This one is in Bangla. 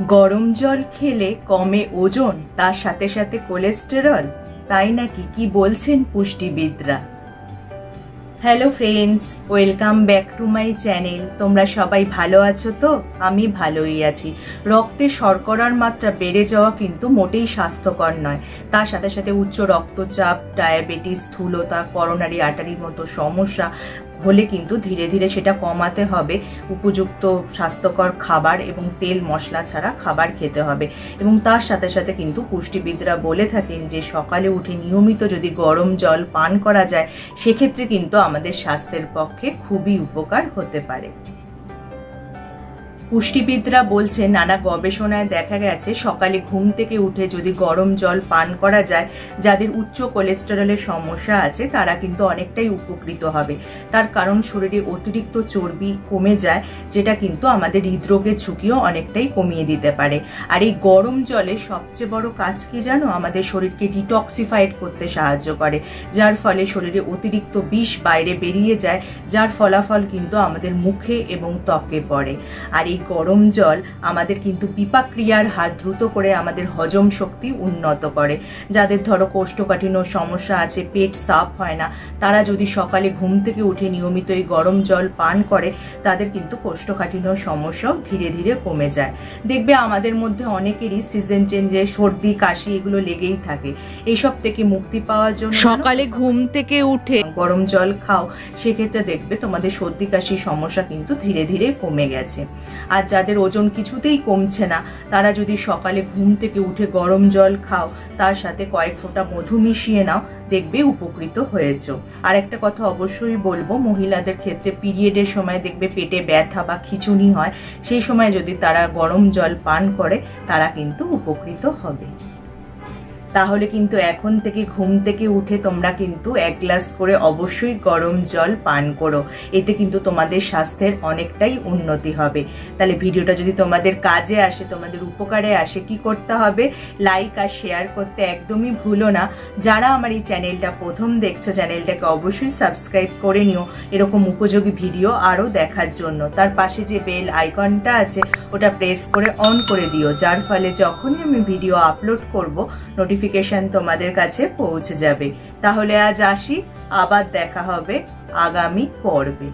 গরম জল খেলে কমে ওজন, তার সাথে সাথে কোলেস্টেরল তাই নাকি কি বলছেন পুষ্টিবিদরা? Hello friends welcome back to my channel তোমরা সবাই ভালো আছো তো? আমি ভালোই আছি। রক্তে শর্করার মাত্রা বেড়ে যাওয়া কিন্তু মোটেই স্বাস্থ্যকর নয়। তার সাথে সাথে উচ্চ রক্তচাপ, ডায়াবেটিস, স্থূলতা করোনারি আটারির মতো সমস্যা হলে কিন্তু ধীরে ধীরে সেটা কমাতে হবে। উপযুক্ত স্বাস্থ্যকর খাবার এবং তেল, মশলা ছাড়া খাবার খেতে হবে। এবং তার সাথে সাথে কিন্তু পুষ্টিবিদরা বলে থাকেন যে, সকালে উঠে নিয়মিত যদি গরম জল পান করা যায়, সেক্ষেত্রে কিন্তু আমাদের স্বাস্থ্যের পক্ষে খুবই উপকার হতে পারে। পুষ্টিবিদরা বলছে নানা গবেষণায় দেখা গেছে, সকালে ঘুম থেকে উঠে যদি গরম জল পান করা যায়, যাদের উচ্চ কোলেস্টেরলের সমস্যা আছে, তারা কিন্তু অনেকটাই উপকৃত হবে। তার কারণ শরীরে অতিরিক্ত চর্বি কমে যায়, যেটা কিন্তু আমাদের হৃদরোগের ঝুঁকিও অনেকটাই কমিয়ে দিতে পারে। আর এই গরম জলে সবচেয়ে বড় কাজ কি জানো? আমাদের শরীরকে ডিটক্সিফাইড করতে সাহায্য করে, যার ফলে শরীরে অতিরিক্ত বিষ বাইরে বেরিয়ে যায়, যার ফলাফল কিন্তু আমাদের মুখে এবং ত্বকে পড়ে। আর এই গরম জল আমাদের কিন্তু পিপাক্রিয়ার হার দ্রুত করে আমাদের হজম শক্তি উন্নত করে। যাদের ধরো কোষ্ঠকাঠিন্য সমস্যা আছে পেট সাফ হয় না তারা যদি সকালে ঘুম থেকে উঠে নিয়মিত এই গরম জল পান করে তাদের কিন্তু কোষ্ঠকাঠিন্য সমস্যাও ধীরে ধীরে কমে যায়। দেখবে আমাদের মধ্যে অনেকেরই সিজন চেঞ্জে সর্দি কাশি এগুলো লেগেই থাকে। এইসব থেকে মুক্তি পাওয়ার জন্য সকালে ঘুম থেকে উঠে গরম জল খাও সেক্ষেত্রে দেখবে তোমাদের সর্দি কাশির সমস্যা কিন্তু ধীরে ধীরে কমে গেছে। আর যাদের ওজন কিছুতেই কমছে না, তারা যদি সকালে ঘুম থেকে উঠে গরম জল খাও, তার সাথে কয়েক ফোঁটা মধু মিশিয়ে নাও, দেখবে উপকৃত হয়েছ। আর একটা কথা অবশ্যই বলব, মহিলাদের ক্ষেত্রে পিরিয়ডের সময় দেখবে পেটে ব্যথা বা খিচুনি হয়, সেই সময় যদি তারা গরম জল পান করে, তারা কিন্তু উপকৃত হবে। তাহলে কিন্তু এখন থেকে ঘুম থেকে উঠে তোমরা কিন্তু এক গ্লাস করে অবশ্যই গরম জল পান করো। এতে কিন্তু তোমাদের স্বাস্থ্যের অনেকটাই উন্নতি হবে। তাহলে ভিডিওটা যদি তোমাদের কাজে আসে, তোমাদের উপকারে আসে, কি করতে হবে? লাইক আর শেয়ার করতে একদমই ভুলো না। যারা আমার এই চ্যানেলটা প্রথম দেখছ, চ্যানেলটাকে অবশ্যই সাবস্ক্রাইব করে নিও এরকম উপযোগী ভিডিও আরও দেখার জন্য। তার পাশে যে বেল আইকনটা আছে, ওটা প্রেস করে অন করে দিও। যার ফলে যখনই আমি ভিডিও আপলোড করব নোটিফিকেশন নোটিফিকেশন তোমাদের কাছে পৌঁছে যাবে। তাহলে আজ আসি আবার দেখা হবে আগামী পর্বে।